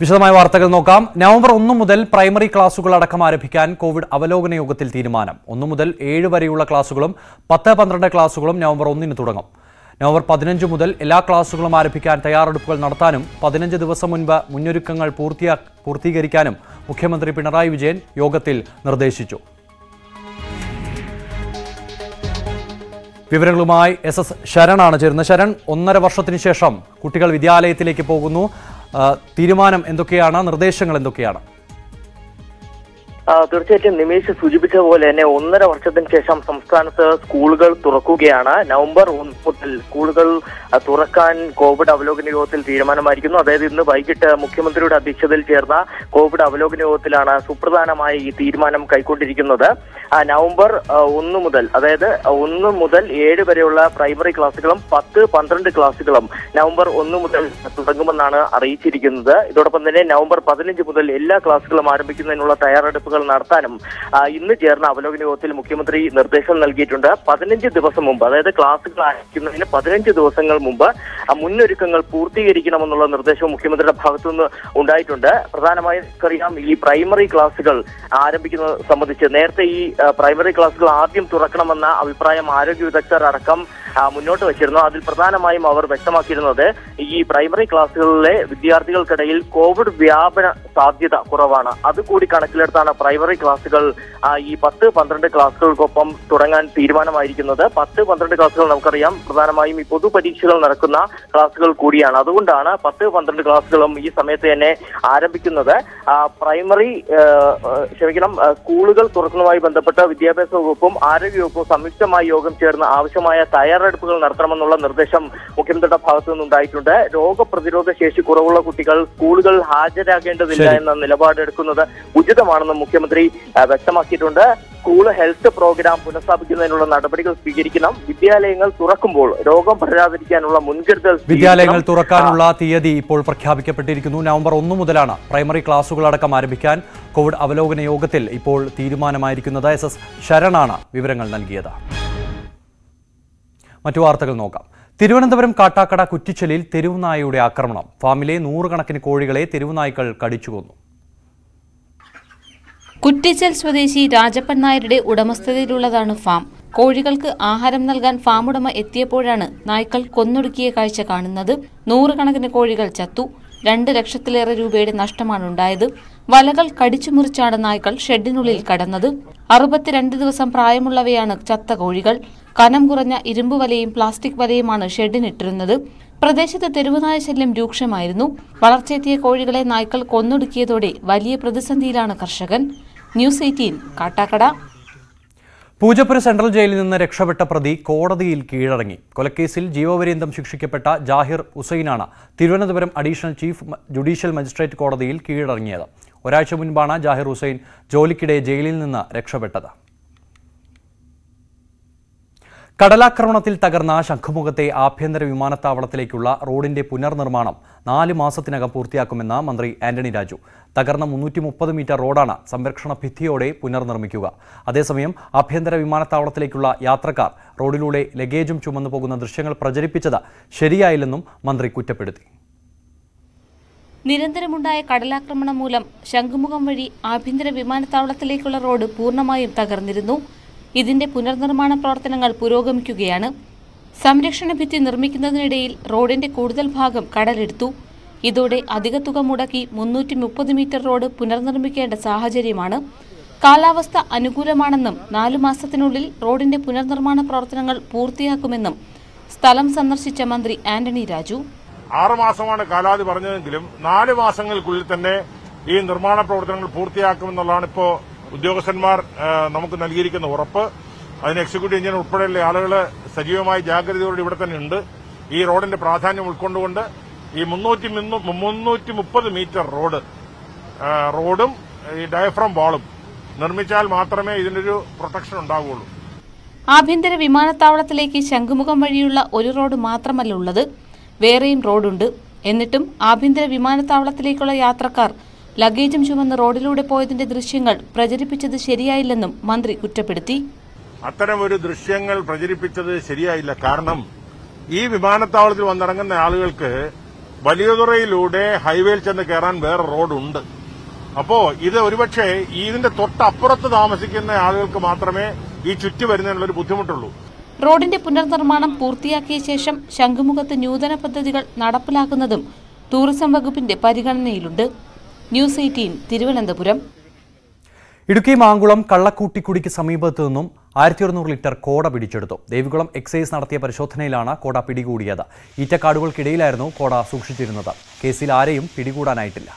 വിശദമായ വാർത്തകൾ നോക്കാം. നവംബർ ഒന്ന് മുതൽ പ്രൈമറി ക്ലാസുകൾ അടക്കം ആരംഭിക്കാൻ കോവിഡ് അവലോകന യോഗത്തിൽ തീരുമാനം. ഒന്ന് മുതൽ ഏഴ് വരെയുള്ള ക്ലാസുകളും പത്ത് പന്ത്രണ്ട് ക്ലാസുകളും നവംബർ ഒന്നിന് തുടങ്ങും. നവംബർ പതിനഞ്ച് മുതൽ എല്ലാ ക്ലാസുകളും ആരംഭിക്കാൻ തയ്യാറെടുപ്പുകൾ നടത്താനും പതിനഞ്ച് ദിവസം മുൻപ് മുന്നൊരുക്കങ്ങൾ പൂർത്തിയാ പൂർത്തീകരിക്കാനും മുഖ്യമന്ത്രി പിണറായി വിജയൻ യോഗത്തിൽ നിർദ്ദേശിച്ചു. വിവരങ്ങളുമായി എസ് എസ് ആണ് ചേരുന്നത്. ശരൺ ഒന്നര വർഷത്തിന് ശേഷം കുട്ടികൾ വിദ്യാലയത്തിലേക്ക് പോകുന്നു. തീരുമാനം എന്തൊക്കെയാണ്? നിർദ്ദേശങ്ങൾ എന്തൊക്കെയാണ്? തീർച്ചയായിട്ടും നിമേഷ് സൂചിപ്പിച്ച പോലെ തന്നെ ഒന്നര വർഷത്തിന് ശേഷം സംസ്ഥാനത്ത് സ്കൂളുകൾ തുറക്കുകയാണ്. നവംബർ ഒന്ന് മുതൽ സ്കൂളുകൾ തുറക്കാൻ കോവിഡ് അവലോകന യോഗത്തിൽ തീരുമാനമായിരിക്കുന്നു. അതായത് ഇന്ന് വൈകിട്ട് മുഖ്യമന്ത്രിയുടെ അധ്യക്ഷതയിൽ ചേർന്ന കോവിഡ് അവലോകന യോഗത്തിലാണ് സുപ്രധാനമായി ഈ തീരുമാനം കൈക്കൊണ്ടിരിക്കുന്നത്. നവംബർ ഒന്ന് മുതൽ അതായത് ഒന്ന് മുതൽ ഏഴ് വരെയുള്ള പ്രൈമറി ക്ലാസ്സുകളും പത്ത് പന്ത്രണ്ട് ക്ലാസ്സുകളും നവംബർ ഒന്ന് മുതൽ തുടങ്ങുമെന്നാണ് അറിയിച്ചിരിക്കുന്നത്. ഇതോടൊപ്പം തന്നെ നവംബർ പതിനഞ്ച് മുതൽ എല്ലാ ക്ലാസ്സുകളും ആരംഭിക്കുന്നതിനുള്ള തയ്യാറെടുപ്പുകൾ നടത്താനും ഇന്ന് ചേർന്ന അവലോകന യോഗത്തിൽ മുഖ്യമന്ത്രി നിർദ്ദേശം നൽകിയിട്ടുണ്ട്. പതിനഞ്ച് ദിവസം മുമ്പ് അതായത് ക്ലാസുകൾ ആരംഭിക്കുന്നതിന് പതിനഞ്ച് ദിവസങ്ങൾ മുമ്പ് മുന്നൊരുക്കങ്ങൾ പൂർത്തീകരിക്കണമെന്നുള്ള നിർദ്ദേശവും മുഖ്യമന്ത്രിയുടെ ഭാഗത്തുനിന്ന് ഉണ്ടായിട്ടുണ്ട്. പ്രധാനമായും നമുക്കറിയാം ഈ പ്രൈമറി ക്ലാസുകൾ ആരംഭിക്കുന്നത് സംബന്ധിച്ച് നേരത്തെ ഈ പ്രൈമറി ക്ലാസുകൾ ആദ്യം തുറക്കണമെന്ന അഭിപ്രായം ആരോഗ്യ വിദഗ്ധർ അടക്കം മുന്നോട്ട് വച്ചിരുന്നു. അതിൽ പ്രധാനമായും അവർ വ്യക്തമാക്കിയിരുന്നത് ഈ പ്രൈമറി ക്ലാസുകളിലെ വിദ്യാർത്ഥികൾക്കിടയിൽ കോവിഡ് വ്യാപന സാധ്യത കുറവാണ്. അതുകൂടി കണക്കിലെടുത്താണ് പ്രൈമറി ക്ലാസുകൾ ഈ പത്ത് പന്ത്രണ്ട് ക്ലാസ്സുകൾക്കൊപ്പം തുടങ്ങാൻ തീരുമാനമായിരിക്കുന്നത്. പത്ത് പന്ത്രണ്ട് ക്ലാസ്സുകൾ നമുക്കറിയാം. പ്രധാനമായും ഈ പൊതുപരീക്ഷകൾ നടക്കുന്ന ക്ലാസ്സുകൾ കൂടിയാണ്. അതുകൊണ്ടാണ് പത്ത് പന്ത്രണ്ട് ക്ലാസുകളും ഈ സമയത്ത് തന്നെ ആരംഭിക്കുന്നത്. പ്രൈമറി ക്ഷമിക്കണം സ്കൂളുകൾ തുറക്കുന്നതുമായി ബന്ധപ്പെട്ട് വിദ്യാഭ്യാസ വകുപ്പും ആരോഗ്യ വകുപ്പും സംയുക്തമായി യോഗം ചേർന്ന് ആവശ്യമായ തയ്യാറെടുപ്പുകൾ നടത്തണമെന്നുള്ള നിർദ്ദേശം മുഖ്യമന്ത്രിയുടെ ഭാഗത്തു നിന്നുണ്ടായിട്ടുണ്ട്. രോഗപ്രതിരോധ ശേഷി കുറവുള്ള കുട്ടികൾ സ്കൂളുകൾ ഹാജരാകേണ്ടതില്ല. എന്ന നിലപാടെടുക്കുന്നത് ഉചിതമാണെന്ന് മുഖ്യമന്ത്രി വ്യക്തമാക്കിയിട്ടുണ്ട്. സ്കൂൾ ഹെൽത്ത് പ്രോഗ്രാം പുനഃസ്ഥാപിക്കുന്നതിനുള്ള നടപടികൾ സ്വീകരിക്കണം. വിദ്യാലയങ്ങൾ തുറക്കുമ്പോൾ രോഗം പടരാതിരിക്കാനുള്ള മുൻകരുതൽ വിദ്യാലയങ്ങൾ തുറക്കാനുള്ള തീയതി ഇപ്പോൾ പ്രഖ്യാപിക്കപ്പെട്ടിരിക്കുന്നു. നവംബർ ഒന്ന് മുതലാണ് പ്രൈമറി ക്ലാസുകൾ അടക്കം ആരംഭിക്കാൻ കോവിഡ് അവലോകന യോഗത്തിൽ ഇപ്പോൾ തീരുമാനമായിരിക്കുന്നത്. എസ്. എസ്. ശരണാണ് വിവരങ്ങൾ നൽകിയത്. മറ്റു വാർത്തകൾ നോക്കാം. തിരുവനന്തപുരം കാട്ടാക്കട കുറ്റിച്ചലിൽ തെരുവുനായയുടെ ആക്രമണം. ഫാമിലെ നൂറുകണക്കിന് കോഴികളെ തെരുവുനായ്ക്കൾ കടിച്ചുകൊന്നു. കുറ്റിച്ചൽ സ്വദേശി രാജപ്പൻ നായരുടെ ഉടമസ്ഥതയിലുള്ളതാണ് ഫാം. കോഴികൾക്ക് ആഹാരം നൽകാൻ ഫാം ഉടമ എത്തിയപ്പോഴാണ് നായ്ക്കൾ കൊന്നൊടുക്കിയ കാഴ്ച കാണുന്നത്. നൂറുകണക്കിന് കോഴികൾ ചത്തു. രണ്ട് ലക്ഷത്തിലേറെ രൂപയുടെ നഷ്ടമാണ് ഉണ്ടായത് വലകൾ കടിച്ചു മുറിച്ചാണ് നായ്ക്കൾ ഷെഡിനുള്ളിൽ കടന്നത്. അറുപത്തിരണ്ട് ദിവസം പ്രായമുള്ളവയാണ് ചത്ത കോഴികൾ. കനം കുറഞ്ഞ ഇരുമ്പ് വലയും പ്ലാസ്റ്റിക് വലയുമാണ് ഷെഡിനിട്ടിരുന്നത്. പ്രദേശത്ത് തെരുവുനായ ശല്യം രൂക്ഷമായിരുന്നു. വളർച്ചയെത്തിയ കോഴികളെ നായ്ക്കൾ കൊന്നൊടുക്കിയതോടെ വലിയ പ്രതിസന്ധിയിലാണ് കർഷകൻ. News Eighteen Kattakada. Poojappura central ജയിലിൽ നിന്ന് രക്ഷപ്പെട്ട പ്രതി കോടതിയിൽ കീഴടങ്ങി. കൊലക്കേസിൽ ജീവപര്യന്തം ശിക്ഷിക്കപ്പെട്ട Jahir ഹുസൈനാണ് Thiruvananthapuram additional chief judicial magistrate കോടതിയിൽ കീഴടങ്ങിയത്. ഒരാഴ്ച മുൻപാണ് ജാഹിർ ഹുസൈൻ ജോലിക്കിടെ ജയിലിൽ നിന്ന് രക്ഷപ്പെട്ടത്. കടലാക്രമണത്തിൽ തകർന്ന ശംഖുമുഖത്തെ ആഭ്യന്തര വിമാനത്താവളത്തിലേക്കുള്ള റോഡിന്റെ പുനർനിർമ്മാണം നാല് മാസത്തിനകം പൂർത്തിയാക്കുമെന്ന് മന്ത്രി ആന്റണി രാജു. തകർന്ന മുന്നൂറ്റി മുപ്പത് മീറ്റർ റോഡാണ് സംരക്ഷണ ഭിത്തിയോടെ പുനർനിർമ്മിക്കുക. അതേസമയം ആഭ്യന്തര വിമാനത്താവളത്തിലേക്കുള്ള യാത്രക്കാർ റോഡിലൂടെ ലഗേജും ചുമന്നു പോകുന്ന ദൃശ്യങ്ങൾ പ്രചരിപ്പിച്ചത് ശരിയായില്ലെന്നും മന്ത്രി കുറ്റപ്പെടുത്തി. നിരന്തരമുണ്ടായ കടലാക്രമണം മൂലം ശംഖുമുഖം വഴി ആഭ്യന്തര വിമാനത്താവളത്തിലേക്കുള്ള റോഡ് പൂർണമായും തകർന്നിരുന്നു. ഇതിന്റെ പുനർനിർമ്മാണ പ്രവർത്തനങ്ങൾ പുരോഗമിക്കുകയാണ്. സംരക്ഷണ ഭിത്തി നിർമ്മിക്കുന്നതിനിടയിൽ റോഡിന്റെ കൂടുതൽ ഭാഗം കടലെടുത്തു. ഇതോടെ അധിക തുക മുടക്കി മുന്നൂറ്റി മുപ്പത് മീറ്റർ റോഡ് പുനർനിർമ്മിക്കേണ്ട സാഹചര്യമാണ്. കാലാവസ്ഥ അനുകൂലമാണെന്നും നാലു മാസത്തിനുള്ളിൽ റോഡിന്റെ പുനർനിർമ്മാണ പ്രവർത്തനങ്ങൾ പൂർത്തിയാക്കുമെന്നും സ്ഥലം സന്ദർശിച്ച മന്ത്രി ആന്റണി രാജു. ആറ് മാസമാണ് കാലാവധി പറഞ്ഞതെങ്കിലും നാല് മാസങ്ങൾക്കുള്ളിൽ തന്നെ ഈ നിർമ്മാണ പ്രവർത്തനങ്ങൾ പൂർത്തിയാക്കുമെന്നുള്ളതാണ് ഇപ്പോൾ ഉദ്യോഗസ്ഥന്മാർ നമുക്ക് നൽകിയിരിക്കുന്ന ഉറപ്പ്. അതിന് എക്സിക്യൂട്ടീവ് എഞ്ചിനീയർ ഉൾപ്പെടെയുള്ള ആളുകൾ സജീവമായി ജാഗ്രതയോടെ ഇവിടെ തന്നെ ഉണ്ട്. ഈ റോഡിന്റെ പ്രാധാന്യം ഉൾക്കൊണ്ടുകൊണ്ട് ഈ മുന്നൂറ്റി മുന്നൂറ്റി മുപ്പത് മീറ്റർ റോഡ്. റോഡും ഈ ഡയഫ്രം വാളും നിർമ്മിച്ചാൽ മാത്രമേ ഇതിനൊരു പ്രൊട്ടക്ഷൻ ഉണ്ടാവുകയുള്ളൂ. ആഭ്യന്തര വിമാനത്താവളത്തിലേക്ക് ശംഖുമുഖം വഴിയുള്ള ഒരു റോഡ് മാത്രമല്ല ഉള്ളത്. വേറെയും റോഡുണ്ട്. എന്നിട്ടും ആഭ്യന്തര വിമാനത്താവളത്തിലേക്കുള്ള യാത്രക്കാർ ലഗേജും ചുമന്ന് റോഡിലൂടെ പോയതിന്റെ ദൃശ്യങ്ങൾ പ്രചരിപ്പിച്ചത് ശരിയായില്ലെന്നും മന്ത്രി കുറ്റപ്പെടുത്തി. അത്തരം ഒരു ദൃശ്യങ്ങൾ പ്രചരിപ്പിച്ചത് ശരിയായില്ല. കാരണം ഈ വിമാനത്താവളത്തിൽ വന്നിറങ്ങുന്ന ആളുകൾക്ക് വലിയതുറയിലൂടെ ഹൈവേയിൽ ചെന്ന് കയറാൻ വേറെ റോഡുണ്ട്. അപ്പോ ഇത് ഒരുപക്ഷെ ഇതിന്റെ തൊട്ടപ്പുറത്ത് താമസിക്കുന്ന ആളുകൾക്ക് മാത്രമേ ഈ ചുറ്റി വരുന്നതിനുള്ളൊരു ബുദ്ധിമുട്ടുള്ളൂ. റോഡിന്റെ പുനർനിർമ്മാണം പൂർത്തിയാക്കിയ ശേഷം ശംഖുമുഖത്ത് നൂതന പദ്ധതികൾ നടപ്പിലാക്കുന്നതും ടൂറിസം വകുപ്പിന്റെ പരിഗണനയിലുണ്ട്. News eighteen Thiruvananthapuram. Idukki Mankulam കള്ളക്കൂട്ടിക്കുടിക്ക് സമീപത്തു നിന്നും ആയിരത്തി ഒരുന്നൂറ് ലിറ്റർ കോട പിടിച്ചെടുത്തു. ദേവികുളം എക്സൈസ് നടത്തിയ പരിശോധനയിലാണ് കോട പിടികൂടിയത്. ഈറ്റക്കാടുകൾക്കിടയിലായിരുന്നു കോട സൂക്ഷിച്ചിരുന്നത്. കേസിൽ ആരെയും പിടികൂടാനായിട്ടില്ല.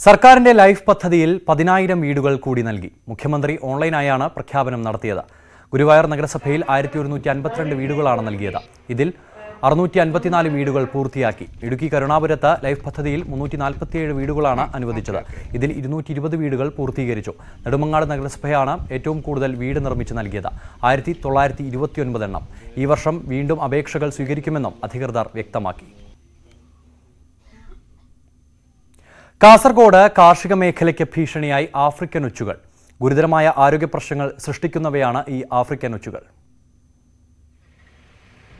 സർക്കാരിന്റെ ലൈഫ് പദ്ധതിയിൽ പതിനായിരം വീടുകൾ കൂടി നൽകി. മുഖ്യമന്ത്രി ഓൺലൈനായാണ് പ്രഖ്യാപനം നടത്തിയത്. ഗുരുവായൂർ നഗരസഭയിൽ ആയിരത്തി ഒരുന്നൂറ്റി അൻപത്തിരണ്ട് വീടുകളാണ് നൽകിയത്. ഇതിൽ അറുന്നൂറ്റി അൻപത്തിനാല് വീടുകൾ പൂർത്തിയാക്കി. ഇടുക്കി കരുണാപുരത്ത് ലൈഫ് പദ്ധതിയിൽ മുന്നൂറ്റി നാൽപ്പത്തിയേഴ് വീടുകളാണ് അനുവദിച്ചത്. ഇതിൽ ഇരുന്നൂറ്റി ഇരുപത് വീടുകൾ പൂർത്തീകരിച്ചു. നെടുമങ്ങാട് നഗരസഭയാണ് ഏറ്റവും കൂടുതൽ വീട് നിർമ്മിച്ചു നൽകിയത്. ആയിരത്തി തൊള്ളായിരത്തി ഇരുപത്തിയൊൻപത് എണ്ണം. ഈ വർഷം വീണ്ടും അപേക്ഷകൾ സ്വീകരിക്കുമെന്നും അധികൃതർ വ്യക്തമാക്കി. കാസർഗോഡ് കാർഷിക മേഖലയ്ക്ക് ഭീഷണിയായി ആഫ്രിക്കൻ ഉച്ചുകൾ. ഗുരുതരമായ ആരോഗ്യ പ്രശ്നങ്ങൾ സൃഷ്ടിക്കുന്നവയാണ് ഈ ആഫ്രിക്കൻ ഒച്ചുകൾ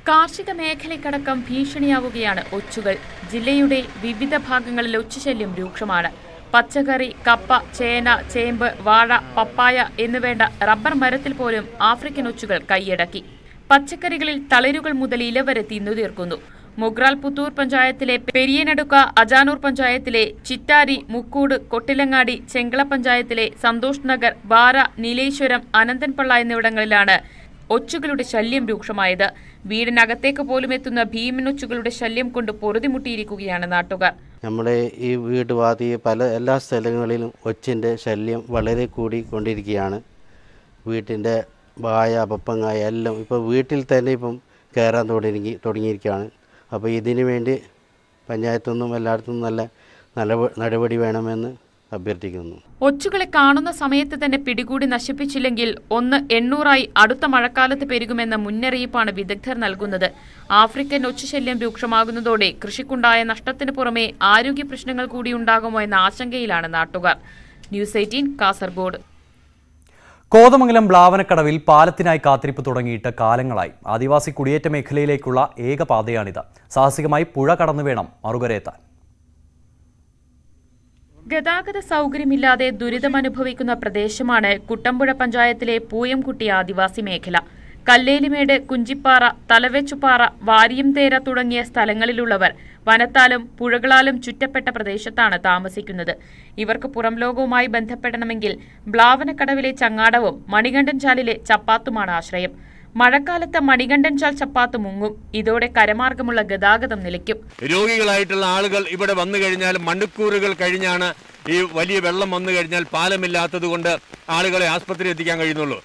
കാർഷിക മേഖലയ്ക്കടക്കം ഭീഷണിയാവുകയാണ് ഒച്ചുകൾ. ജില്ലയുടെ വിവിധ ഭാഗങ്ങളിൽ ഒച്ചുശല്യം രൂക്ഷമാണ്. പച്ചക്കറി കപ്പ ചേന ചേമ്പ് വാഴ പപ്പായ എന്നുവേണ്ട റബ്ബർ മരത്തിൽ പോലും ആഫ്രിക്കൻ ഒച്ചുകൾ കൈയടക്കി. പച്ചക്കറികളിൽ തളരുകൾ മുതൽ ഇല വരെ തിന്നുതീർക്കുന്നു മുഗ്രാൽ പുത്തൂർ പഞ്ചായത്തിലെ പെരിയനടുക്ക അജാനൂർ പഞ്ചായത്തിലെ ചിറ്റാരി മുക്കൂട് കൊട്ടിലങ്ങാടി ചെങ്കള പഞ്ചായത്തിലെ സന്തോഷ് നഗർ ബാര നീലേശ്വരം അനന്തൻപള്ള എന്നിവിടങ്ങളിലാണ് ഒച്ചുകളുടെ ശല്യം രൂക്ഷമായത്. വീടിനകത്തേക്ക് പോലും എത്തുന്ന ഭീമനൊച്ചുകളുടെ ശല്യം കൊണ്ട് പൊറുതിമുട്ടിയിരിക്കുകയാണ് നാട്ടുകാർ. നമ്മുടെ ഈ വീട് വാതി പല എല്ലാ സ്ഥലങ്ങളിലും ഒച്ചിന്റെ ശല്യം വളരെ കൂടിക്കൊണ്ടിരിക്കുകയാണ് വീട്ടിന്റെ വായ അപപ്പങ്ങായ എല്ലാം ഇപ്പോൾ വീട്ടിൽ തന്നെ ഇപ്പം കയറാൻ തുടങ്ങി തുടങ്ങിയിരിക്കുകയാണ്. അപ്പോൾ ഇതിനു വേണ്ടി പഞ്ചായത്തു നിന്നും എല്ലായിടത്തും നല്ല നടപ നടപടി വേണമെന്ന് അഭ്യർത്ഥിക്കുന്നു. ഒച്ചുകളെ കാണുന്ന സമയത്ത് തന്നെ പിടികൂടി നശിപ്പിച്ചില്ലെങ്കിൽ ഒന്ന് എണ്ണൂറായി അടുത്ത മഴക്കാലത്ത് പെരുകുമെന്ന മുന്നറിയിപ്പാണ് വിദഗ്ധർ നൽകുന്നത്. ആഫ്രിക്കൻ ഒച്ചുശല്യം രൂക്ഷമാകുന്നതോടെ കൃഷിക്കുണ്ടായ നഷ്ടത്തിന് പുറമെ ആരോഗ്യ പ്രശ്നങ്ങൾ കൂടി ഉണ്ടാകുമോ എന്ന ആശങ്കയിലാണ് നാട്ടുകാർ. News eighteen Kasaragod. കോതമംഗലം ബ്ലാവനക്കടവിൽ പാലത്തിനായി കാത്തിരിപ്പ് തുടങ്ങിയിട്ട് കാലങ്ങളായി. ആദിവാസി കുടിയേറ്റ മേഖലയിലേക്കുള്ള ഏക പാതയാണിത് സാഹസികമായി പുഴ കടന്നു വേണം മറുകരയെത്താൻ. ഗതാഗത സൗകര്യമില്ലാതെ ദുരിതമനുഭവിക്കുന്ന പ്രദേശമാണ് കുട്ടമ്പുഴ പഞ്ചായത്തിലെ പൂയംകുട്ടി ആദിവാസി മേഖല. കല്ലേലിമേട് കുഞ്ചിപ്പാറ തലവെച്ചുപാറ വാരിയംതേര തുടങ്ങിയ സ്ഥലങ്ങളിലുള്ളവർ വനത്താലും പുഴകളാലും ചുറ്റപ്പെട്ട പ്രദേശത്താണ് താമസിക്കുന്നത്. ഇവർക്ക് പുറം ലോകവുമായി ബന്ധപ്പെടണമെങ്കിൽ ബ്ലാവനക്കടവിലെ ചങ്ങാടവും മണികണ്ഠൻചാലിലെ ചപ്പാത്തുമാണ് ആശ്രയം. മഴക്കാലത്ത് മണികണ്ഠൻ ചാൽ ചപ്പാത്ത് മുങ്ങും. ഇതോടെ കരമാർഗമുള്ള ഗതാഗതം നിലയ്ക്കും. രോഗികളായിട്ടുള്ള ആളുകൾ ഇവിടെ വന്നു കഴിഞ്ഞാൽ മണിക്കൂറുകൾ കഴിഞ്ഞാണ് ഈ വലിയ വെള്ളം വന്നു കഴിഞ്ഞാൽ പാലമില്ലാത്തത് കൊണ്ട് ആളുകളെ ആസ്പത്രി എത്തിക്കാൻ കഴിയുന്നുള്ളൂ.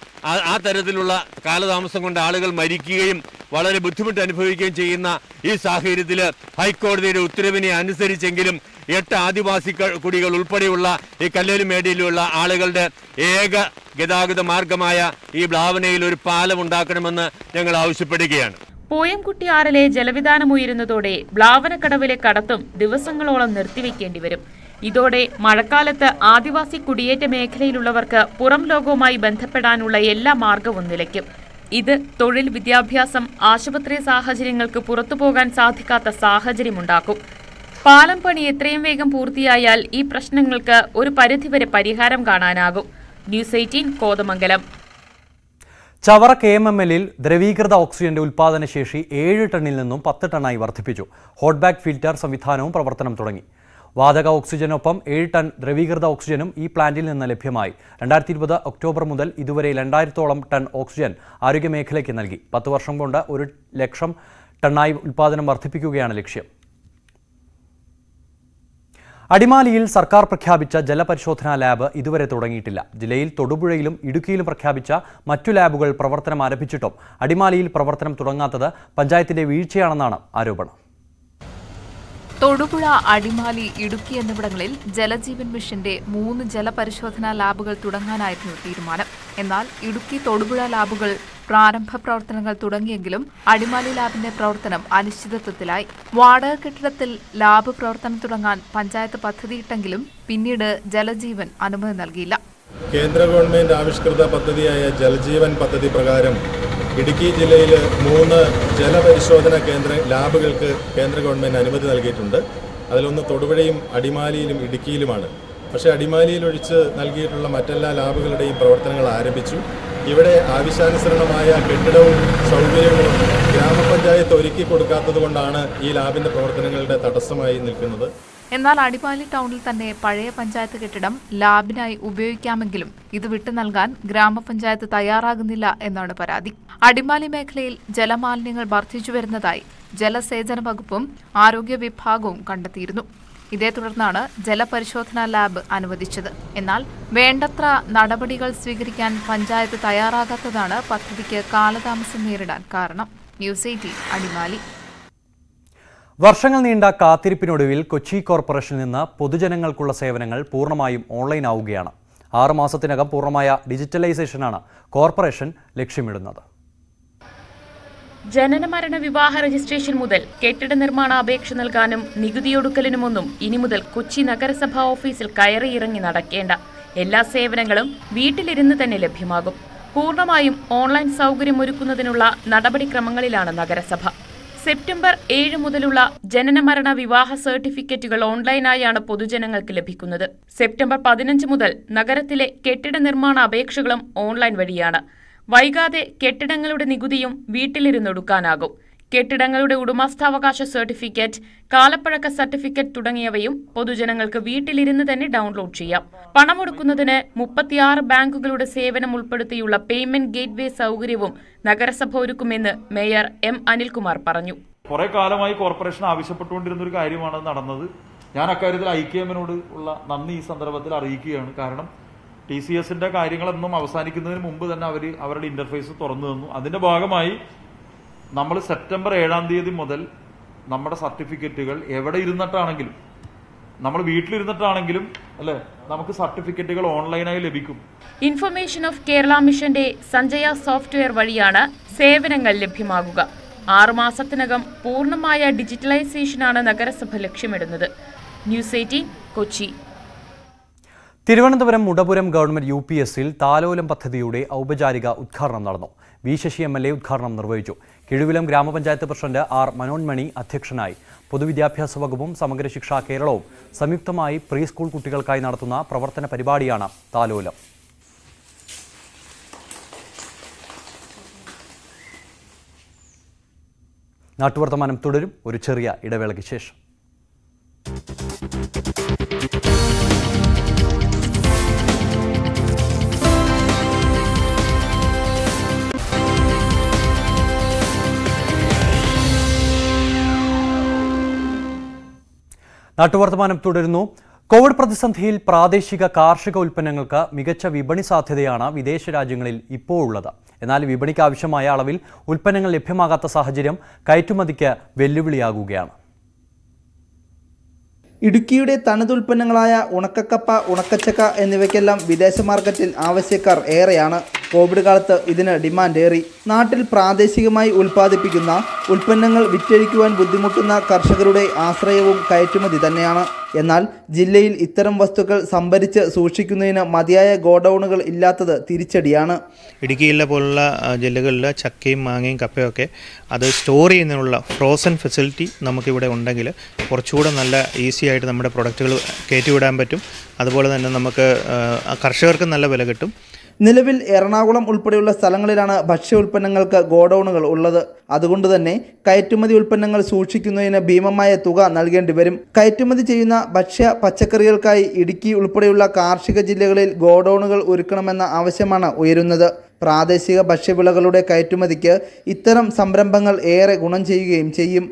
ആ തരത്തിലുള്ള കാലതാമസം കൊണ്ട് ആളുകൾ മരിക്കുകയും വളരെ ബുദ്ധിമുട്ട് അനുഭവിക്കുകയും ചെയ്യുന്ന ഈ സാഹചര്യത്തിൽ ഹൈക്കോടതിയുടെ ഉത്തരവിനെ അനുസരിച്ചെങ്കിലും എട്ട് ആദിവാസി കുടികൾ ഉൾപ്പെടെയുള്ള ഈ കല്ലേലുമേടിയിലുള്ള ആളുകളുടെ ഏക ഗതാഗത മാർഗമായ ഈ ബ്ലാവനയിൽ ഒരു പാലം ഉണ്ടാക്കണമെന്ന് ഞങ്ങൾ ആവശ്യപ്പെടുകയാണ്. പോയംകുട്ടിയാറിലെ ജലവിധാനം ഉയരുന്നതോടെ ബ്ലാവനക്കടവിലെ കടത്തും ദിവസങ്ങളോളം നിർത്തിവെക്കേണ്ടി വരും. ഇതോടെ മഴക്കാലത്ത് ആദിവാസി കുടിയേറ്റ മേഖലയിലുള്ളവർക്ക് പുറം ലോകവുമായി ബന്ധപ്പെടാനുള്ള എല്ലാ മാർഗവും നിലയ്ക്കും. ഇത് തൊഴിൽ വിദ്യാഭ്യാസം ആശുപത്രി സാഹചര്യങ്ങൾക്ക് പുറത്തുപോകാൻ സാധിക്കാത്ത സാഹചര്യമുണ്ടാക്കും. പാലം പണി എത്രയും വേഗം പൂർത്തിയായാൽ ഈ പ്രശ്നങ്ങൾക്ക് ഒരു പരിധിവരെ പരിഹാരം കാണാനാകും. News eighteen Kothamangalam. Chavara K M M എല്ലിൽ ദ്രവീകൃത ഓക്സിജന്റെ ഉൽപാദനശേഷി ഏഴ് ടണ്ണിൽ നിന്നും പത്ത് ടണ്ണായി വർദ്ധിപ്പിച്ചു. ഹോട്ട് ബാഗ് ഫിൽറ്റർ സംവിധാനവും പ്രവർത്തനം തുടങ്ങി. വാതക ഓക്സിജനൊപ്പം ഏഴ് ടൺ ദ്രവീകൃത ഓക്സിജനും ഈ പ്ലാന്റിൽ നിന്ന് ലഭ്യമായി. രണ്ടായിരത്തി ഇരുപത് ഒക്ടോബർ മുതൽ ഇതുവരെ രണ്ടായിരത്തോളം ടൺ ഓക്സിജൻ ആരോഗ്യമേഖലയ്ക്ക് നൽകി. പത്ത് വർഷം കൊണ്ട് ഒരു ലക്ഷം ടണ്ണായി ഉൽപാദനം വർദ്ധിപ്പിക്കുകയാണ് ലക്ഷ്യം. അടിമാലിയിൽ സർക്കാർ പ്രഖ്യാപിച്ച ജലപരിശോധനാ ലാബ് ഇതുവരെ തുടങ്ങിയിട്ടില്ല. ജില്ലയിൽ തൊടുപുഴയിലും ഇടുക്കിയിലും പ്രഖ്യാപിച്ച മറ്റു ലാബുകൾ പ്രവർത്തനം ആരംഭിച്ചിട്ടും അടിമാലിയിൽ പ്രവർത്തനം തുടങ്ങാത്തത് പഞ്ചായത്തിന്റെ വീഴ്ചയാണെന്നാണ് ആരോപണം. തൊടുപുഴ അടിമാലി ഇടുക്കി എന്നിവിടങ്ങളിൽ ജലജീവൻ മിഷന്റെ മൂന്ന് ജലപരിശോധനാ ലാബുകൾ തുടങ്ങാനായിരുന്നു തീരുമാനം. എന്നാൽ ഇടുക്കി തൊടുപുഴ ലാബുകൾ പ്രാരംഭ പ്രവർത്തനങ്ങൾ തുടങ്ങിയെങ്കിലും അടിമാലി ലാബിന്റെ പ്രവർത്തനം അനിശ്ചിതത്വത്തിലായി. വാടക കെട്ടിടത്തിൽ ലാബ് പ്രവർത്തനം തുടങ്ങാൻ പഞ്ചായത്ത് പദ്ധതിയിട്ടെങ്കിലും പിന്നീട് ജലജീവൻ അനുമതി നൽകിയില്ല. കേന്ദ്ര ഗവൺമെന്റ് ആവിഷ്കൃത പദ്ധതിയായ ജലജീവൻ പദ്ധതി പ്രകാരം ഇടുക്കി ജില്ലയിൽ മൂന്ന് ജലപരിശോധന കേന്ദ്ര ലാബുകൾക്ക് കേന്ദ്ര ഗവൺമെന്റ് അനുമതി നൽകിയിട്ടുണ്ട്. അതിലൊന്ന് തൊടുപുഴയും അടിമാലിയിലും ഇടുക്കിയിലുമാണ്. പക്ഷേ അടിമാലിയിൽ ഒഴിച്ച് നൽകിയിട്ടുള്ള മറ്റെല്ലാ ലാബുകളുടെയും പ്രവർത്തനങ്ങൾ ആരംഭിച്ചു. ഇവിടെ ആവശ്യാനുസരണമായ കെട്ടിടവും സൗകര്യങ്ങളും ഗ്രാമപഞ്ചായത്ത് ഒരുക്കി കൊടുക്കാത്തതുകൊണ്ടാണ് ഈ ലാബിന്റെ പ്രവർത്തനങ്ങളുടെ തടസ്സമായി നിൽക്കുന്നത്. എന്നാൽ അടിമാലി ടൗണിൽ തന്നെ പഴയ പഞ്ചായത്ത് കെട്ടിടം ലാബിനായി ഉപയോഗിക്കാമെങ്കിലും ഇത് വിട്ടു നൽകാൻ ഗ്രാമപഞ്ചായത്ത് തയ്യാറാകുന്നില്ല എന്നാണ് പരാതി. അടിമാലി മേഖലയിൽ ജലമാലിന്യങ്ങൾ വർദ്ധിച്ചു വരുന്നതായി ജലസേചന വകുപ്പും ആരോഗ്യ വിഭാഗവും കണ്ടെത്തിയിരുന്നു. ഇതേ തുടർന്നാണ് ജലപരിശോധനാ ലാബ് അനുവദിച്ചത്. എന്നാൽ വേണ്ടത്ര നടപടികൾ സ്വീകരിക്കാൻ പഞ്ചായത്ത് തയ്യാറാകാത്തതാണ് പദ്ധതിക്ക് കാലതാമസം നേരിടാൻ കാരണം. News eighteen Adimali. വർഷങ്ങൾ നീണ്ട കാത്തിരിപ്പിനൊടുവിൽ കൊച്ചി കോർപ്പറേഷനിൽ നിന്ന് പൊതുജനങ്ങൾക്കുള്ള സേവനങ്ങൾ പൂർണമായും ഓൺലൈൻ ആവുകയാണ് ആറുമാസത്തിനകം പൂർണമായ ഡിജിറ്റലൈസേഷനാണ് കോർപ്പറേഷൻ ലക്ഷ്യമിടുന്നത്. ജനനമരണ വിവാഹ രജിസ്ട്രേഷൻ മുതൽ കെട്ടിട നിർമ്മാണ അപേക്ഷ നൽകാനും നികുതിയൊടുക്കലിനുമൊന്നും ഇനി മുതൽ കൊച്ചി നഗരസഭാ ഓഫീസിൽ കയറിയിറങ്ങി നടക്കേണ്ട. എല്ലാ സേവനങ്ങളും വീട്ടിലിരുന്ന് തന്നെ ലഭ്യമാകും. പൂർണമായും ഓൺലൈൻ സൗകര്യം ഒരുക്കുന്നതിനുള്ള നടപടിക്രമങ്ങളിലാണ് നഗരസഭ. സെപ്റ്റംബർ ഏഴ് മുതലുള്ള ജനനമരണ വിവാഹ സർട്ടിഫിക്കറ്റുകൾ ഓൺലൈനായാണ് പൊതുജനങ്ങൾക്ക് ലഭിക്കുന്നത്. സെപ്റ്റംബർ പതിനഞ്ച് മുതൽ നഗരത്തിലെ കെട്ടിട നിർമ്മാണ അപേക്ഷകളും ഓൺലൈൻ വഴിയാണ്. വൈകാതെ കെട്ടിടങ്ങളുടെ നികുതിയും വീട്ടിലിരുന്നൊടുക്കാനാകും. കെട്ടിടങ്ങളുടെ ഉടമസ്ഥാവകാശ സർട്ടിഫിക്കറ്റ് കാലപ്പഴക്ക സർട്ടിഫിക്കറ്റ് തുടങ്ങിയവയും പൊതുജനങ്ങൾക്ക് വീട്ടിലിരുന്ന് തന്നെ ഡൗൺലോഡ് ചെയ്യാം. പണമൊടുക്കുന്നതിന് മുപ്പത്തിയാറ് ബാങ്കുകളുടെ സേവനം ഉൾപ്പെടുത്തിയുള്ള പേയ്മെന്റ് ഗേറ്റ്വേ സൗകര്യവും നഗരസഭ ഒരുക്കുമെന്ന് മേയർ എം അനിൽകുമാർ പറഞ്ഞു. കുറെ കാലമായി കോർപ്പറേഷൻ ആവശ്യപ്പെട്ടുകൊണ്ടിരുന്ന ഒരു കാര്യമാണ് നടന്നത്. ഞാൻ അക്കാര്യത്തിൽ ഐ കെ എമ്മിനോട് ഉള്ള നന്ദി ഈ സന്ദർഭത്തിൽ അറിയിക്കുകയാണ്. കാരണം ടി സി എസിന്റെ കാര്യങ്ങളൊന്നും അവസാനിക്കുന്നതിന് മുമ്പ് തന്നെ അവർ അവരുടെ ഇന്റർഫേസ് തുറന്നു തന്നു. അതിന്റെ ഭാഗമായി നമ്മൾ സെപ്റ്റംബർ ഏഴാം തീയതി മുതൽ നമ്മുടെ സർട്ടിഫിക്കറ്റുകൾ എവിടെ ഇരുന്നിട്ടാണെങ്കിലും നമ്മൾ വീട്ടിലിരുന്നിട്ടാണെങ്കിലും അല്ലെ? നമുക്ക് സർട്ടിഫിക്കറ്റുകൾ ഓൺലൈനായി ലഭിക്കും. ഇൻഫർമേഷൻ ഓഫ് കേരള മിഷന്റെ സഞ്ജയ സോഫ്റ്റ്വെയർ വഴിയാണ് സേവനങ്ങൾ ലഭ്യമാകുക. ആറുമാസത്തിനകം പൂർണമായ ഡിജിറ്റലൈസേഷനാണ് നഗരസഭ ലക്ഷ്യമിടുന്നത്. News eighteen Kochi. Thiruvananthapuram Mudapuram government U P എസിൽ താലോലം പദ്ധതിയുടെ ഔപചാരിക ഉദ്ഘാടനം നടന്നു. V Sasi M L A ഉദ്ഘാടനം നിർവഹിച്ചു. കിഴുവിലം ഗ്രാമപഞ്ചായത്ത് പ്രസിഡന്റ് ആർ മനോന്മണി അധ്യക്ഷനായി. പൊതുവിദ്യാഭ്യാസ വകുപ്പും സമഗ്ര ശിക്ഷാ കേരളവും സംയുക്തമായി പ്രീ സ്കൂൾ കുട്ടികൾക്കായി നടത്തുന്ന പ്രവർത്തന പരിപാടിയാണ് താലോലം. നാട്ടുവർത്തമാനം തുടരും. ഒരു ചെറിയ ഇടവേളയ്ക്ക് ശേഷം. നാട്ടുവർത്തമാനം തുടരുന്നു. കോവിഡ് പ്രതിസന്ധിയിൽ പ്രാദേശിക കാർഷിക ഉൽപ്പന്നങ്ങൾക്ക് മികച്ച വിപണി സാധ്യതയാണ് വിദേശ രാജ്യങ്ങളിൽ ഇപ്പോൾ ഉള്ളത്. എന്നാൽ വിപണിക്ക് ആവശ്യമായ അളവിൽ ഉൽപ്പന്നങ്ങൾ ലഭ്യമാകാത്ത സാഹചര്യം കയറ്റുമതിക്ക് വെല്ലുവിളിയാകുകയാണ്. ഇടുക്കിയുടെ തനതുൽപ്പന്നങ്ങളായ ഉണക്കക്കപ്പ ഉണക്കച്ചക്ക എന്നിവയ്ക്കെല്ലാം വിദേശ മാർക്കറ്റിൽ ആവശ്യക്കാർ ഏറെയാണ്. കോവിഡ് കാലത്ത് ഇതിന് ഡിമാൻഡ് ഏറി. നാട്ടിൽ പ്രാദേശികമായി ഉൽപ്പാദിപ്പിക്കുന്ന ഉൽപ്പന്നങ്ങൾ വിറ്റഴിക്കുവാൻ ബുദ്ധിമുട്ടുന്ന കർഷകരുടെ ആശ്രയവും കയറ്റുമതി തന്നെയാണ്. എന്നാൽ ജില്ലയിൽ ഇത്തരം വസ്തുക്കൾ സംഭരിച്ച് സൂക്ഷിക്കുന്നതിന് മതിയായ ഗോഡൌണുകൾ ഇല്ലാത്തത് തിരിച്ചടിയാണ്. ഇടുക്കി ജില്ല പോലുള്ള ജില്ലകളിൽ ചക്കയും മാങ്ങയും കപ്പയൊക്കെ അത് സ്റ്റോർ ചെയ്യുന്നതിനുള്ള ഫ്രോസൺ ഫെസിലിറ്റി നമുക്കിവിടെ ഉണ്ടെങ്കിൽ കുറച്ചുകൂടെ നല്ല ഈസി ആയിട്ട് നമ്മുടെ പ്രൊഡക്റ്റുകൾ കയറ്റിവിടാൻ പറ്റും. അതുപോലെ തന്നെ നമുക്ക് കർഷകർക്ക് നല്ല വില കിട്ടും. നിലവിൽ എറണാകുളം ഉൾപ്പെടെയുള്ള സ്ഥലങ്ങളിലാണ് ഭക്ഷ്യ ഉൽപ്പന്നങ്ങൾക്ക് ഗോഡൌണുകൾ ഉള്ളത്. അതുകൊണ്ട് തന്നെ കയറ്റുമതി ഉൽപ്പന്നങ്ങൾ സൂക്ഷിക്കുന്നതിന് ഭീമമായ തുക നൽകേണ്ടി വരും. കയറ്റുമതി ചെയ്യുന്ന ഭക്ഷ്യ പച്ചക്കറികൾക്കായി ഇടുക്കി ഉൾപ്പെടെയുള്ള കാർഷിക ജില്ലകളിൽ ഗോഡൌണുകൾ ഒരുക്കണമെന്ന ആവശ്യമാണ് ഉയരുന്നത്. പ്രാദേശിക ഭക്ഷ്യവിളകളുടെ കയറ്റുമതിക്ക് ഇത്തരം സംരംഭങ്ങൾ ഏറെ ഗുണം ചെയ്യുകയും ചെയ്യും.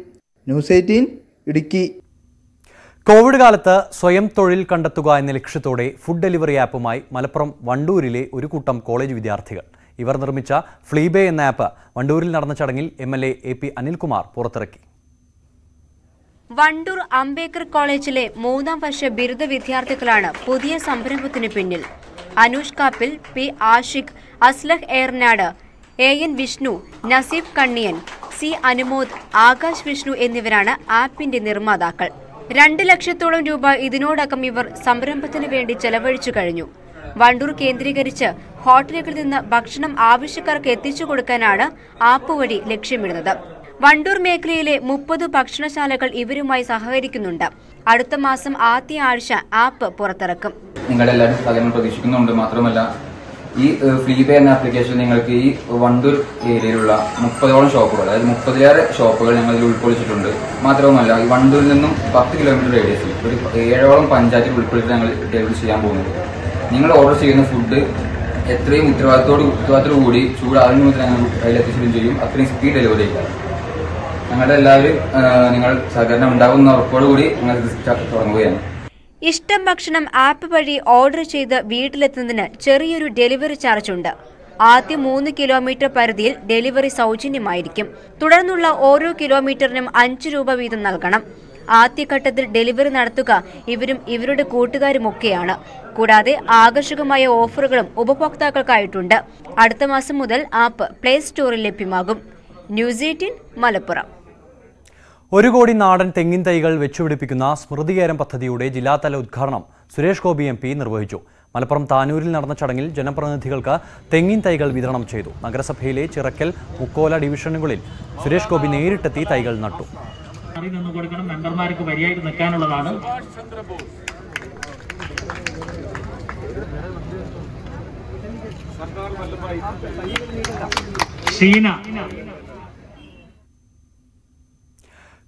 News eighteen Idukki. കോവിഡ് കാലത്ത് സ്വയം തൊഴിൽ കണ്ടെത്തുക എന്ന ലക്ഷ്യത്തോടെ ഫുഡ് ഡെലിവറി ആപ്പുമായി മലപ്പുറം വണ്ടൂരിലെ ഒരു കൂട്ടം കോളേജ് വിദ്യാർത്ഥികൾ. ഇവർ നിർമ്മിച്ച ഫ്ലീബേ എന്ന ആപ്പ് വണ്ടൂരിൽ നടന്ന ചടങ്ങിൽ M L A A P Anilkumar പുറത്തിറക്കി. വണ്ടൂർ അംബേദ്കർ കോളേജിലെ മൂന്നാം വർഷ ബിരുദ വിദ്യാർത്ഥികളാണ് പുതിയ സംരംഭത്തിന് പിന്നിൽ. Anoosh Kappil P Ashiq Aslah Ernad A N Vishnu Naseeb Kanniyan C Anumod Akash Vishnu എന്നിവരാണ് ആപ്പിന്റെ നിർമ്മാതാക്കൾ. രണ്ട് ലക്ഷത്തോളം രൂപ ഇതിനോടകം ഇവർ സംരംഭത്തിന് വേണ്ടി ചെലവഴിച്ചു കഴിഞ്ഞു. വണ്ടൂർ കേന്ദ്രീകരിച്ച് ഹോട്ടലുകളിൽ നിന്ന് ഭക്ഷണം ആവശ്യക്കാർക്ക് എത്തിച്ചു കൊടുക്കാനാണ് ആപ്പ് വഴി ലക്ഷ്യമിടുന്നത്. വണ്ടൂർ മേഖലയിലെ മുപ്പത് ഭക്ഷണശാലകൾ ഇവരുമായി സഹകരിക്കുന്നുണ്ട്. അടുത്ത മാസം ആദ്യ ആഴ്ച ആപ്പ് പുറത്തിറക്കും. നിങ്ങളെല്ലാവരും പ്രതീക്ഷിക്കുന്നുണ്ട്. മാത്രമല്ല ഈ ഫ്രീ പേ എന്ന ആപ്ലിക്കേഷൻ നിങ്ങൾക്ക് ഈ വണ്ടൂർ ഏരിയയിലുള്ള മുപ്പതോളം ഷോപ്പുകൾ അതായത് മുപ്പതിലേറെ ഷോപ്പുകൾ ഞങ്ങൾ ഇതിൽ ഉൾക്കൊള്ളിച്ചിട്ടുണ്ട്. മാത്രവുമല്ല ഈ വണ്ടൂരിൽ നിന്നും പത്ത് കിലോമീറ്റർ റേഡിയസിൽ ഒരു ഏഴോളം പഞ്ചായത്തിൽ ഉൾക്കൊള്ളിച്ച് ഞങ്ങൾ ഡെലിവറി ചെയ്യാൻ പോകുന്നത് നിങ്ങൾ ഓർഡർ ചെയ്യുന്ന ഫുഡ് എത്രയും ഉത്തരവാദിത്തോട് ഉത്തരവാദിത്തോടു കൂടി ചൂടാകുന്ന മുതൽ ഞങ്ങൾ കയ്യിലെത്തിച്ചിടും ചെയ്യും. അത്രയും സ്പീഡ് ഡെലിവറി ചെയ്യാം ഞങ്ങളുടെ എല്ലാവരും നിങ്ങൾ സഹകരണം ഉണ്ടാകുന്ന ഉറപ്പോടുകൂടി ഞങ്ങൾ തുടങ്ങുകയാണ്. ഇഷ്ടം ഭക്ഷണം ആപ്പ് വഴി ഓർഡർ ചെയ്ത് വീട്ടിലെത്തുന്നതിന് ചെറിയൊരു ഡെലിവറി ചാർജ് ഉണ്ട് ആദ്യ മൂന്ന് കിലോമീറ്റർ പരിധിയിൽ ഡെലിവറി സൗജന്യമായിരിക്കും. തുടർന്നുള്ള ഓരോ കിലോമീറ്ററിനും അഞ്ച് രൂപ വീതം നൽകണം. ആദ്യഘട്ടത്തിൽ ഡെലിവറി നടത്തുക ഇവരും ഇവരുടെ കൂട്ടുകാരുമൊക്കെയാണ്. കൂടാതെ ആകർഷകമായ ഓഫറുകളും ഉപഭോക്താക്കൾക്കായിട്ടുണ്ട്. അടുത്ത മാസം മുതൽ ആപ്പ് പ്ലേ സ്റ്റോറിൽ ലഭ്യമാകും. News eighteen Malappuram. ഒരു കോടി നാടൻ തെങ്ങിൻ തൈകൾ വെച്ചുപിടിപ്പിക്കുന്ന സ്മൃതികേരം പദ്ധതിയുടെ ജില്ലാതല ഉദ്ഘാടനം സുരേഷ് ഗോപി എം നിർവഹിച്ചു. മലപ്പുറം താനൂരിൽ നടന്ന ചടങ്ങിൽ ജനപ്രതിനിധികൾക്ക് തെങ്ങിൻ തൈകൾ വിതരണം ചെയ്തു. നഗരസഭയിലെ ചിറക്കൽ മുക്കോല ഡിവിഷനുകളിൽ സുരേഷ് ഗോപി നേരിട്ടെത്തി തൈകൾ നട്ടു. കൊടുക്കണം.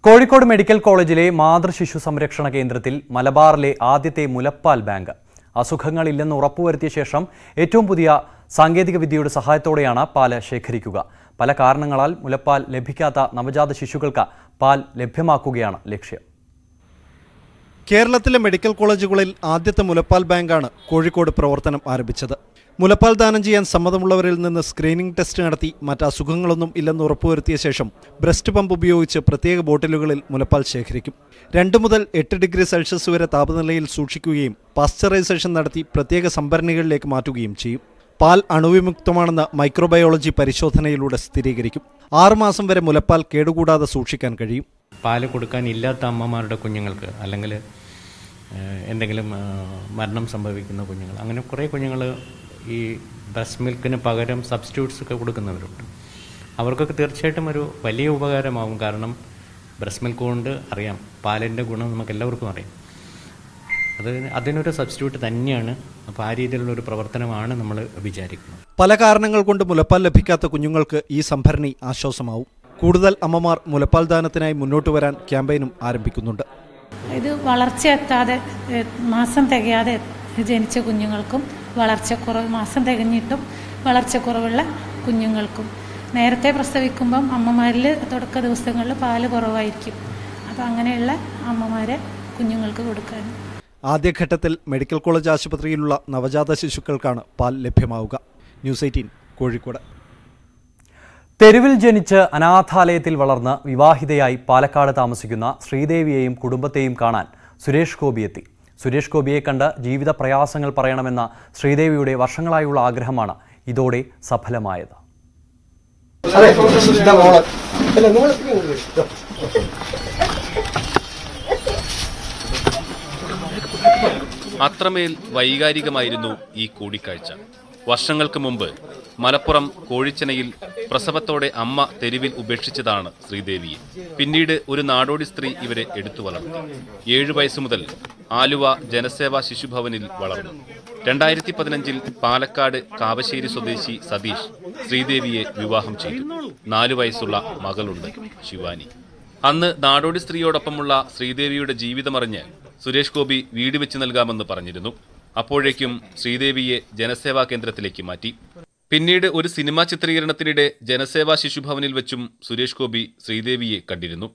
കോഴിക്കോട് മെഡിക്കൽ കോളേജിലെ മാതൃശിശു സംരക്ഷണ കേന്ദ്രത്തിൽ മലബാറിലെ ആദ്യത്തെ മുലപ്പാൽ ബാങ്ക്. അസുഖങ്ങളില്ലെന്ന് ഉറപ്പുവരുത്തിയ ശേഷം ഏറ്റവും പുതിയ സാങ്കേതിക വിദ്യയുടെ സഹായത്തോടെയാണ് പാൽ ശേഖരിക്കുക. പല കാരണങ്ങളാൽ മുലപ്പാൽ ലഭിക്കാത്ത നവജാത ശിശുക്കൾക്ക് പാൽ ലഭ്യമാക്കുകയാണ് ലക്ഷ്യം. കേരളത്തിലെ മെഡിക്കൽ കോളേജുകളിൽ ആദ്യത്തെ മുലപ്പാൽ ബാങ്കാണ് കോഴിക്കോട് പ്രവർത്തനം ആരംഭിച്ചത്. മുലപ്പാൽ ദാനം ചെയ്യാൻ സമ്മതമുള്ളവരിൽ നിന്ന് സ്ക്രീനിംഗ് ടെസ്റ്റ് നടത്തി മറ്റ് അസുഖങ്ങളൊന്നും ഇല്ലെന്ന് ഉറപ്പുവരുത്തിയ ശേഷം ബ്രസ്റ്റ് പമ്പ് ഉപയോഗിച്ച് പ്രത്യേക ബോട്ടിലുകളിൽ മുലപ്പാൽ ശേഖരിക്കും. രണ്ട് മുതൽ എട്ട് ഡിഗ്രി സെൽഷ്യസ് വരെ താപനിലയിൽ സൂക്ഷിക്കുകയും പാസ്ചറൈസേഷൻ നടത്തി പ്രത്യേക സംഭരണികളിലേക്ക് മാറ്റുകയും ചെയ്യും. പാൽ അണുവിമുക്തമാണെന്ന് മൈക്രോബയോളജി പരിശോധനയിലൂടെ സ്ഥിരീകരിക്കും. ആറുമാസം വരെ മുലപ്പാൽ കേടുകൂടാതെ സൂക്ഷിക്കാൻ കഴിയും. പാൽ കൊടുക്കാൻ ഇല്ലാത്ത അമ്മമാരുടെ കുഞ്ഞുങ്ങൾക്ക് അല്ലെങ്കിൽ എന്തെങ്കിലും മരണം സംഭവിക്കുന്ന കുഞ്ഞുങ്ങൾ അങ്ങനെ കുറേ കുഞ്ഞുങ്ങൾ ഈ ബ്രസ്റ്റ് മിൽക്കിന് പകരം സബ്സ്റ്റിറ്റ്യൂട്ട്സ് ഒക്കെ കൊടുക്കുന്നവരുണ്ട്. അവർക്കൊക്കെ തീർച്ചയായിട്ടും ഒരു വലിയ ഉപകാരമാവും കാരണം ബ്രസ്റ്റ് മിൽക്ക് കൊണ്ട് അറിയാം പാലിന്റെ ഗുണം നമുക്ക് എല്ലാവർക്കും അറിയാം. അത് അതിനൊരു സബ്സ്റ്റിറ്റ്യൂട്ട് തന്നെയാണ്. അപ്പോൾ ആ രീതിയിലുള്ള ഒരു പ്രവർത്തനമാണ് നമ്മൾ വിചാരിക്കുന്നത്. പല കാരണങ്ങൾ കൊണ്ട് മുലപ്പാൽ ലഭിക്കാത്ത കുഞ്ഞുങ്ങൾക്ക് ഈ സംഭരണി ആശ്വാസമാവും. കൂടുതൽ അമ്മമാർ മുലപ്പാൽ ദാനത്തിനായി മുന്നോട്ട് വരാൻ ക്യാമ്പയിനും ആരംഭിക്കുന്നുണ്ട്. ഇത് വളർച്ചയെത്താതെ എത്താതെ മാസം തികയാതെ ജനിച്ച കുഞ്ഞുങ്ങൾക്കും വളർച്ചക്കുറവ് മാസം തികഞ്ഞിട്ടും വളർച്ചക്കുറവുള്ള കുഞ്ഞുങ്ങൾക്കും. നേരത്തെ പ്രസവിക്കുമ്പം അമ്മമാരിൽ തുടക്ക ദിവസങ്ങളിൽ പാൽ കുറവായിരിക്കും. അപ്പോൾ അങ്ങനെയുള്ള അമ്മമാരെ കുഞ്ഞുങ്ങൾക്ക് കൊടുക്കാൻ ആദ്യഘട്ടത്തിൽ മെഡിക്കൽ കോളേജ് ആശുപത്രിയിലുള്ള നവജാത ശിശുക്കൾക്കാണ് പാൽ ലഭ്യമാവുക. News eighteen Kozhikode. തെരുവിൽ ജനിച്ച് അനാഥാലയത്തിൽ വളർന്ന് വിവാഹിതയായി പാലക്കാട് താമസിക്കുന്ന ശ്രീദേവിയെയും കുടുംബത്തെയും കാണാൻ സുരേഷ് ഗോപി എത്തി സുരേഷ് ഗോപിയെ കണ്ട് ജീവിത പ്രയാസങ്ങൾ പറയണമെന്ന ശ്രീദേവിയുടെ വർഷങ്ങളായുള്ള ആഗ്രഹമാണ് ഇതോടെ സഫലമായത്. അത്രമേൽ വൈകാരികമായിരുന്നു ഈ കൂടിക്കാഴ്ച. വർഷങ്ങൾക്ക് മുമ്പ് മലപ്പുറം കോഴിച്ചനയിൽ പ്രസവത്തോടെ അമ്മ തെരുവിൽ ഉപേക്ഷിച്ചതാണ് ശ്രീദേവിയെ പിന്നീട് ഒരു നാടോടി സ്ത്രീ ഇവരെ എടുത്തു വളർത്തി. ഏഴു വയസ്സു മുതൽ ആലുവ ജനസേവാ ശിശുഭവനിൽ വളർന്നു. രണ്ടായിരത്തി പതിനഞ്ചിൽ പാലക്കാട് കാവശ്ശേരി സ്വദേശി സതീഷ് ശ്രീദേവിയെ വിവാഹം ചെയ്തു. നാലു വയസ്സുള്ള മകളുണ്ട് ശിവാനി. അന്ന് നാടോടി സ്ത്രീയോടൊപ്പമുള്ള ശ്രീദേവിയുടെ ജീവിതമറിഞ്ഞ് സുരേഷ് ഗോപി വീട് വെച്ച് നൽകാമെന്ന് പറഞ്ഞിരുന്നു. അപ്പോഴേക്കും ശ്രീദേവിയെ ജനസേവാ കേന്ദ്രത്തിലേക്ക് മാറ്റി. പിന്നീട് ഒരു സിനിമാ ചിത്രീകരണത്തിനിടെ ജനസേവാ ശിശുഭവനിൽ വെച്ചും സുരേഷ് ഗോപി ശ്രീദേവിയെ കണ്ടിരുന്നു.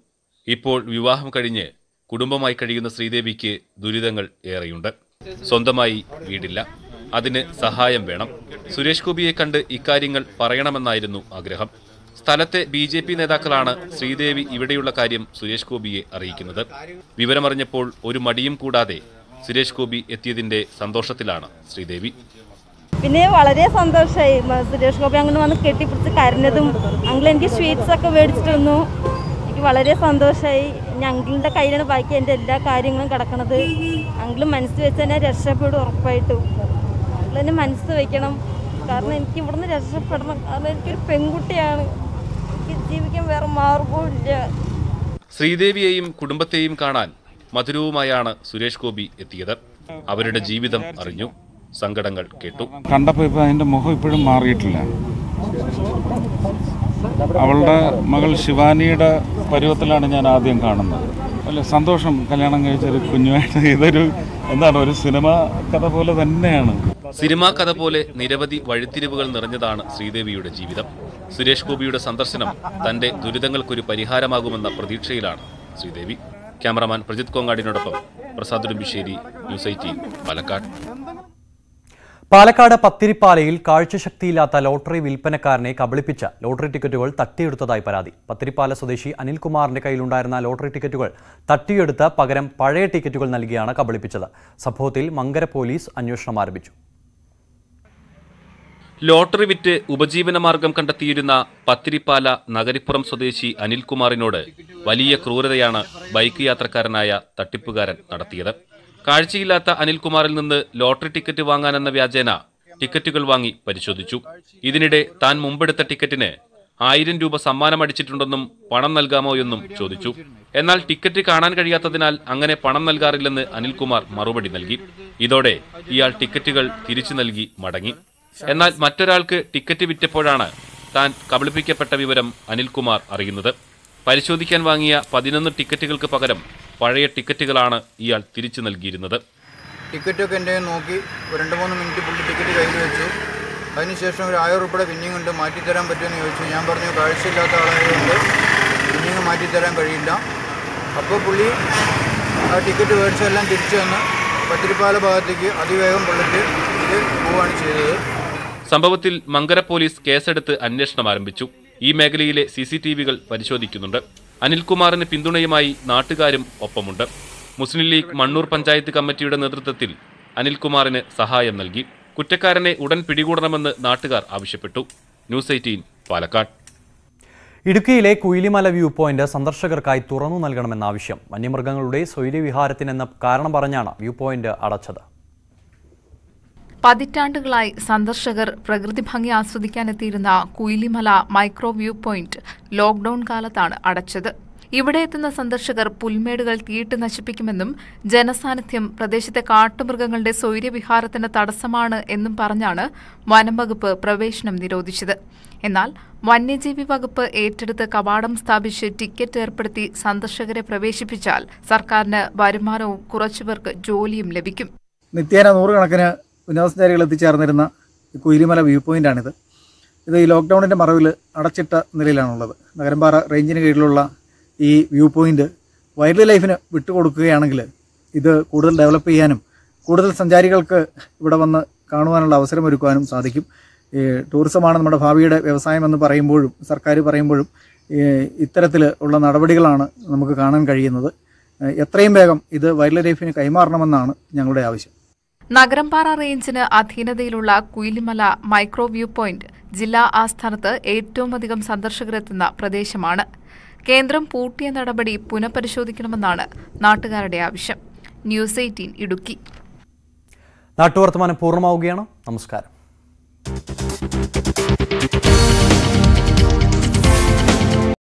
ഇപ്പോൾ വിവാഹം കഴിഞ്ഞ് കുടുംബമായി കഴിയുന്ന ശ്രീദേവിക്ക് ദുരിതങ്ങൾ ഏറെയുണ്ട്. സ്വന്തമായി വീടില്ല. അതിന് സഹായം വേണം. സുരേഷ് ഗോപിയെ കണ്ട് ഇക്കാര്യങ്ങൾ പറയണമെന്നായിരുന്നു ആഗ്രഹം. സ്ഥലത്തെ ബി ജെ പി നേതാക്കളാണ് ശ്രീദേവി ഇവിടെയുള്ള കാര്യം സുരേഷ് ഗോപിയെ അറിയിക്കുന്നത്. വിവരമറിഞ്ഞപ്പോൾ ഒരു മടിയും കൂടാതെ സുരേഷ് ഗോപി എത്തിയതിന്റെ സന്തോഷത്തിലാണ് ശ്രീദേവി. പിന്നെ വളരെ സന്തോഷമായി സുരേഷ് ഗോപി അങ്ങനെ വന്ന് കെട്ടിപ്പിടിച്ച് കരഞ്ഞതും അങ്കിൾ എനിക്ക് സ്വീറ്റ്സ് ഒക്കെ മേടിച്ചിട്ട് തന്നു എനിക്ക് വളരെ സന്തോഷമായി ഞങ്ങളുടെ അങ്കിളിന്റെ കയ്യിലാണ് ബാക്കി എന്റെ എല്ലാ കാര്യങ്ങളും കിടക്കണത്. അങ്കിൾ മനസ്സ് വെച്ച് തന്നെ രക്ഷപ്പെടും ഉറപ്പായിട്ടും. അങ്കിൾ എന്നെ മനസ്സ് വയ്ക്കണം കാരണം എനിക്ക് ഇവിടുന്ന് രക്ഷപ്പെടണം. കാരണം എനിക്കൊരു പെൺകുട്ടിയാണ്. എനിക്ക് ജീവിക്കാൻ വേറെ മാർഗവും ഇല്ല. ശ്രീദേവിയെയും കുടുംബത്തെയും കാണാൻ മധുരവുമായാണ് സുരേഷ് ഗോപി എത്തിയത്. അവരുടെ ജീവിതം അറിഞ്ഞു. സങ്കടങ്ങൾ കേട്ടു. കണ്ടപ്പോൾ ഇപ്പൊ അതിന്റെ മുഖം ഇപ്പോഴും മാറിയിട്ടില്ല. അവളുടെ മകൾ ശിവാനിയുടെ പരുവത്തിലാണ് ഞാൻ ആദ്യം കാണുന്നത്. അല്ല സന്തോഷം. കല്യാണം കഴിച്ചൊരു കുഞ്ഞുമായിട്ട് ഇതൊരു എന്താണ് ഒരു സിനിമ കഥ പോലെ തന്നെയാണ്. സിനിമാ കഥ പോലെ നിരവധി വഴിത്തിരിവുകൾ നിറഞ്ഞതാണ് ശ്രീദേവിയുടെ ജീവിതം. സുരേഷ് ഗോപിയുടെ സന്ദർശനം തന്റെ ദുരിതങ്ങൾക്കൊരു പരിഹാരമാകുമെന്ന പ്രതീക്ഷയിലാണ് ശ്രീദേവി. ക്യാമറാമാൻ പ്രജിത് കോങ്ങാടിനോടൊപ്പം പ്രസാദ് ഉടുമ്പിശ്ശേരി ന്യൂസ് എയ്റ്റീൻ പാലക്കാട്. പാലക്കാട് പത്തിരിപ്പാലയിൽ കാഴ്ചശക്തിയില്ലാത്ത ലോട്ടറി വിൽപ്പനക്കാരനെ കബളിപ്പിച്ച ലോട്ടറി ടിക്കറ്റുകൾ തട്ടിയെടുത്തതായി പരാതി. പത്തിരിപ്പാല സ്വദേശി അനിൽകുമാറിന്റെ കയ്യിലുണ്ടായിരുന്ന ലോട്ടറി ടിക്കറ്റുകൾ തട്ടിയെടുത്ത് പകരം പഴയ ടിക്കറ്റുകൾ നൽകിയാണ് കബളിപ്പിച്ചത്. സംഭവത്തിൽ മങ്കര പോലീസ് അന്വേഷണം ആരംഭിച്ചു. ലോട്ടറി വിറ്റ് ഉപജീവനമാർഗം കണ്ടെത്തിയിരുന്ന പത്തിരിപ്പാല നഗരിപ്പുറം സ്വദേശി അനിൽകുമാറിനോട് വലിയ ക്രൂരതയാണ് ബൈക്ക് യാത്രക്കാരനായ തട്ടിപ്പുകാരൻ നടത്തിയത്. കാഴ്ചയില്ലാത്ത അനിൽകുമാറിൽ നിന്ന് ലോട്ടറി ടിക്കറ്റ് വാങ്ങാനെന്ന വ്യാജേന ടിക്കറ്റുകൾ വാങ്ങി പരിശോധിച്ചു. ഇതിനിടെ താൻ മുമ്പെടുത്ത ടിക്കറ്റിന് ആയിരം രൂപ സമ്മാനം അടിച്ചിട്ടുണ്ടെന്നും പണം നൽകാമോ എന്നും ചോദിച്ചു. എന്നാൽ ടിക്കറ്റ് കാണാൻ കഴിയാത്തതിനാൽ അങ്ങനെ പണം നൽകാറില്ലെന്ന് അനിൽകുമാർ മറുപടി നൽകി. ഇതോടെ ഇയാൾ ടിക്കറ്റുകൾ തിരിച്ചു നൽകി മടങ്ങി. എന്നാൽ മറ്റൊരാൾക്ക് ടിക്കറ്റ് വിറ്റപ്പോഴാണ് താൻ കബളിപ്പിക്കപ്പെട്ട വിവരം അനിൽകുമാർ അറിയുന്നത്. പരിശോധിക്കാൻ വാങ്ങിയ പതിനൊന്ന് ടിക്കറ്റുകൾക്ക് പകരം പഴയ ടിക്കറ്റുകളാണ് ഇയാൾ തിരിച്ചു നൽകിയിരുന്നത്. ടിക്കറ്റൊക്കെ എന്റെ നോക്കി ഒരു രണ്ട് മൂന്ന് മിനിറ്റ് പുള്ളി ടിക്കറ്റ് കയ്യിൽ വെച്ചു. അതിനുശേഷം ഒരു ആയിരം ഉൾപ്പെടെ പിന്നിങ് ഉണ്ട് മാറ്റിത്തരാൻ പറ്റുമെന്ന് ചോദിച്ചു. ഞാൻ പറഞ്ഞു കാഴ്ചയില്ലാത്ത ആളായതുകൊണ്ട് പിന്നിങ് മാറ്റിത്തരാൻ കഴിയില്ല. അപ്പോൾ പുള്ളി ആ ടിക്കറ്റ് മേടിച്ചെല്ലാം തിരിച്ചു വന്ന് പത്തിരിപ്പാല ഭാഗത്തേക്ക് അതിവേഗം പുള്ളിക്ക് ഇത് പോവുകയാണ് ചെയ്തത്. സംഭവത്തിൽ മങ്കര പോലീസ് കേസെടുത്ത് അന്വേഷണം ആരംഭിച്ചു. ഈ മേഖലയിലെ സി സി ടി വികൾ പരിശോധിക്കുന്നുണ്ട്. അനിൽകുമാറിന് പിന്തുണയുമായി നാട്ടുകാരും ഒപ്പമുണ്ട്. മുസ്ലിം ലീഗ് മണ്ണൂർ പഞ്ചായത്ത് കമ്മിറ്റിയുടെ നേതൃത്വത്തിൽ അനിൽകുമാറിന് സഹായം നൽകി. കുറ്റക്കാരനെ ഉടൻ പിടികൂടണമെന്ന് നാട്ടുകാർ ആവശ്യപ്പെട്ടു. News eighteen Palakkad. ഇടുക്കിയിലെ കുയിലിമല വ്യൂ പോയിന്റ് സന്ദർശകർക്കായി തുറന്നു നൽകണമെന്ന ആവശ്യം വന്യമൃഗങ്ങളുടെ സ്വൈര്യവിഹാരത്തിനെന്ന കാരണം പറഞ്ഞാണ് വ്യൂ പോയിന്റ് അടച്ചത്. പതിറ്റാണ്ടുകളായി സന്ദർശകർ പ്രകൃതി ഭംഗി ആസ്വദിക്കാനെത്തിയിരുന്ന Kuyilimala micro view point lockdown കാലത്താണ് അടച്ചത്. ഇവിടെ എത്തുന്ന സന്ദർശകർ പുൽമേടുകൾ തീയിട്ട് നശിപ്പിക്കുമെന്നും ജനസാന്നിധ്യം പ്രദേശത്തെ കാട്ടുമൃഗങ്ങളുടെ സ്വൈര്യവിഹാരത്തിന് തടസ്സമാണ് എന്നും പറഞ്ഞാണ് വനംവകുപ്പ് പ്രവേശനം നിരോധിച്ചത്. എന്നാൽ വന്യജീവി വകുപ്പ് ഏറ്റെടുത്ത് കവാടം സ്ഥാപിച്ച് ടിക്കറ്റ് ഏർപ്പെടുത്തി സന്ദർശകരെ പ്രവേശിപ്പിച്ചാൽ സർക്കാരിന് വരുമാനവും കുറച്ചുപേർക്ക് ജോലിയും ലഭിക്കും. നിത്യേന നൂറുകണക്കിന് വിനോദസഞ്ചാരികൾ എത്തിച്ചേർന്നിരുന്ന കുയിലിമല വ്യൂ പോയിന്റാണിത് ഇത് ഈ ലോക്ക്ഡൗണിന്റെ മറവിൽ അടച്ചിട്ട നിലയിലാണുള്ളത്. നഗരമ്പാറ റേഞ്ചിന് കീഴിലുള്ള ഈ വ്യൂ പോയിന്റ് വൈൽഡ് ലൈഫിന് വിട്ടുകൊടുക്കുകയാണെങ്കിൽ ഇത് കൂടുതൽ ഡെവലപ്പ് ചെയ്യാനും കൂടുതൽ സഞ്ചാരികൾക്ക് ഇവിടെ വന്ന് കാണുവാനുള്ള അവസരം ഒരുക്കുവാനും സാധിക്കും. ഈ ടൂറിസമാണ് നമ്മുടെ ഭാവിയുടെ വ്യവസായം എന്ന് പറയുമ്പോഴും സർക്കാർ പറയുമ്പോഴും ഇത്തരത്തിൽ ഉള്ള നടപടികളാണ് നമുക്ക് കാണാൻ കഴിയുന്നത്. എത്രയും വേഗം ഇത് വൈൽഡ് ലൈഫിന് കൈമാറണമെന്നാണ് ഞങ്ങളുടെ ആവശ്യം. നഗരംപാറ റേഞ്ചിന് അധീനതയിലുള്ള കുയിലിമല മൈക്രോ വ്യൂ പോയിന്റ് ജില്ലാ ആസ്ഥാനത്ത് ഏറ്റവും അധികം സന്ദർശകരെത്തുന്ന പ്രദേശമാണ്. കേന്ദ്രം പൂട്ടിയ നടപടി പുനഃപരിശോധിക്കണമെന്നാണ് നാട്ടുകാരുടെ ആവശ്യം. News eighteen Idukki. നാട്ടുവർത്തമാനം പൂർണമാവുകയാണ്. നമസ്കാരം.